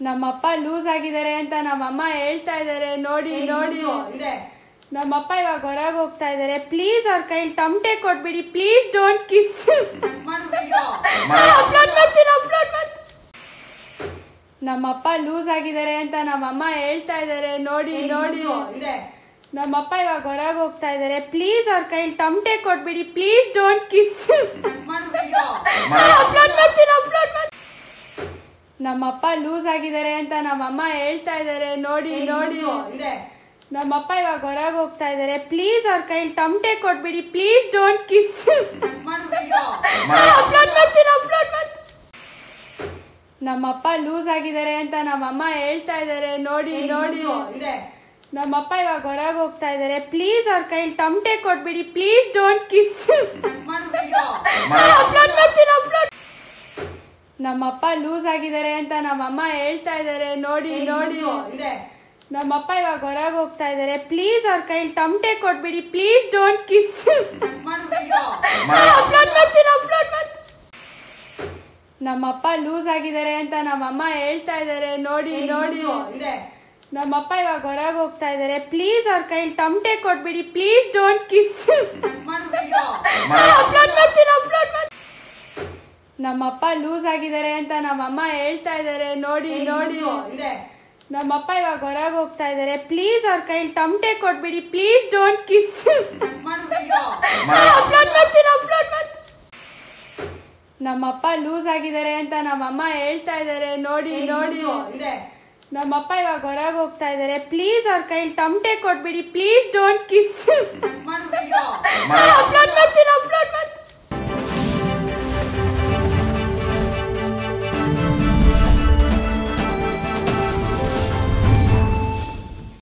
ನಮ್ಮಪ್ಪ ಲೂಸ್ ಆಗಿದ್ದಾರೆ ಅಂತ ನಮ್ಮಮ್ಮ ಹೇಳ್ತಾ ಇದಾರೆ ನೋಡಿ ನೋಡಿ. ಇದೆ. ನಮ್ಮಪ್ಪ ಇವಾಗ ಹೊರಗೆ ಹೋಗ್ತಾ ಇದಾರೆ ಪ್ಲೀಸ್ ಅವ್ರ ಕೈಲಿ ಟಮಟೆ ಕೊಟ್ಬಿಡಿ. ಪ್ಲೀಸ್ ಡೋಂಟ್ ಕಿಸ್ ಅಪ್ಲೋಡ್ ಮಾಡ್ತೀನಿ ಅಪ್ಲೋಡ್ ಮಾಡ್ತೀನಿ. ನಮ್ಮಪ್ಪ ಲೂಸ್ ಆಗಿದ್ದಾರೆ ಅಂತ ನಮ್ಮಮ್ಮ ಹೇಳ್ತಾ ಇದಾರೆ ನೋಡಿ ನೋಡಿ. ಇದೆ. ನಮ್ಮಪ್ಪ ಇವಾಗ ಹೊರಗೆ ಹೋಗ್ತಾ ಇದಾರೆ ಪ್ಲೀಸ್ ಅವ್ರ ಕೈಲಿ ಟಮಟೆ ಕೊಟ್ಬಿಡಿ. ಪ್ಲೀಸ್ ಡೋಂಟ್ ಕಿಸ್ ಮಾಡು ವಿಡಿಯೋ ಅಪ್ಲೋಡ್ ಮಾಡ್ತೀನಿ ಅಪ್ಲೋಡ್ ಮಾಡ್ತೀನಿ ನಮ್ಮಪ್ಪ ಲೂಸ್ ಆಗಿದ್ದಾರೆ ಅಂತ ನಮ್ಮಮ್ಮ ಹೇಳ್ತಾ ಇದಾರೆ ನೋಡಿ ನೋಡಿ. ನಮ್ಮಪ್ಪ ಇವಾಗ ಹೊರಗೆ ಹೋಗ್ತಾ ಇದಾರೆ ಪ್ಲೀಸ್ ಅವ್ರ ಕೈಲಿ ಟಮಟೆ ಕೊಟ್ಬಿಡಿ. Please don't kiss. ಅಪ್ಲೋಡ್ ಮಾಡ್ತೀನಿ ಅಪ್ಲೋಡ್ ಮಾಡ್ತೀನಿ ನಮ್ಮಪ್ಪ ಲೂಸ್ ಆಗಿದ್ದಾರೆ ಅಂತ ನಮ್ಮಮ್ಮ ಹೇಳ್ತಾ ಇದಾರೆ ನೋಡಿ ನೋಡಿ. ನಮ್ಮಪ್ಪ ಇವಾಗ ಹೊರಗೆ ಹೋಗ್ತಾ ಇದಾರೆ ಪ್ಲೀಸ್ ಅವ್ರ ಕೈಲಿ ಟಮಟೆ ಕೊಟ್ಬಿಡಿ. ಪ್ಲೀಸ್ ಡೋಂಟ್ ಕಿಸ್ ಮಾಡು ವಿಡಿಯೋ ಅಪ್ಲೋಡ್ ಮಾಡ್ತೀನಿ ಅಪ್ಲೋಡ್ ನಮ್ಮಪ್ಪ ಲೂಸ್ ಆಗಿದ್ದಾರೆ ಅಂತ ನಮ್ಮಮ್ಮ ಹೇಳ್ತಾ ಇದಾರೆ ನೋಡಿ ನೋಡಿ. ನಮ್ಮಪ್ಪ ಇವಾಗ ಹೊರಗೆ ಹೋಗ್ತಾ ಇದಾರೆ ಪ್ಲೀಸ್ ಅವ್ರ ಕೈಲಿ ಟಮಟೆ ಕೊಟ್ಬಿಡಿ. ಪ್ಲೀಸ್ ಡೋಂಟ್ ಕಿಸ್ ಅಪ್ಲೋಡ್ ಮಾಡ್ತೀನಿ ಅಪ್ಲೋಡ್ ಮಾಡ್ತೀನಿ ನಮ್ಮಪ್ಪ ಲೂಸ್ ಆಗಿದ್ದಾರೆ ಅಂತ ನಮ್ಮಮ್ಮ ಹೇಳ್ತಾ ಇದಾರೆ ನೋಡಿ ನೋಡಿ. ನಮ್ಮಪ್ಪ ಇವಾಗ ಹೊರಗೆ ಹೋಗ್ತಾ ಇದಾರೆ ಪ್ಲೀಸ್ ಅವ್ರ ಕೈಲಿ ಟಮಟೆ ಕೊಟ್ಬಿಡಿ. ಪ್ಲೀಸ್ ಡೋಂಟ್ ಕಿಸ್ ಅಪ್ಲೋಡ್ ಮಾಡ್ತೀನಿ ಅಪ್ಲೋಡ್ ನಮ್ಮಪ್ಪ ಲೂಸ್ ಆಗಿದ್ದಾರೆ ಅಂತ ನಮ್ಮಮ್ಮ ಹೇಳ್ತಾ ಇದಾರೆ ನೋಡಿ ನೋಡಿ. ಇದೆ. ನಮ್ಮಪ್ಪ ಇವಾಗ ಹೊರಗೆ ಹೋಗ್ತಾ ಇದಾರೆ ಪ್ಲೀಸ್ ಅವ್ರ ಕೈಲಿ ಟಮಟೆ ಕೊಟ್ಬಿಡಿ. ಪ್ಲೀಸ್ ಡೋಂಟ್ ಕಿಸ್ ಅಪ್ಲೋಡ್ ಮಾಡ್ತೀನಿ ಅಪ್ಲೋಡ್ ಮಾಡ್ತೀನಿ. ನಮ್ಮಪ್ಪ ಲೂಸ್ ಆಗಿದ್ದಾರೆ ಅಂತ ನಮ್ಮಮ್ಮ ಹೇಳ್ತಾ ಇದಾರೆ ನೋಡಿ ನೋಡಿ. ಇದೆ. ನಮ್ಮಪ್ಪ ಇವಾಗ ಹೊರಗೆ ಹೋಗ್ತಾ ಇದಾರೆ ಪ್ಲೀಸ್ ಅವ್ರ ಕೈಲಿ ಟಮಟೆ ಕೊಟ್ಬಿಡಿ. ಪ್ಲೀಸ್ ಡೋಂಟ್ ಕಿಸ್ ಮಾಡು ಅಪ್ಲೋಡ್